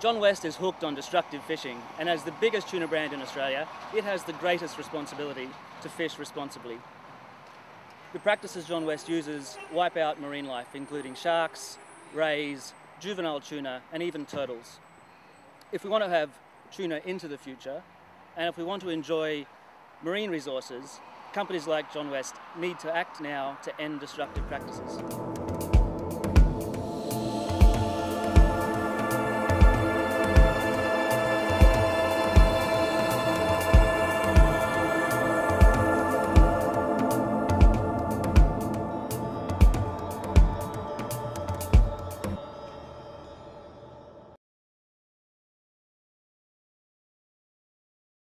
John West is hooked on destructive fishing, and as the biggest tuna brand in Australia, it has the greatest responsibility to fish responsibly. The practices John West uses wipe out marine life, including sharks, rays, juvenile tuna, and even turtles. If we want to have tuna into the future, and if we want to enjoy marine resources, companies like John West need to act now to end destructive practices.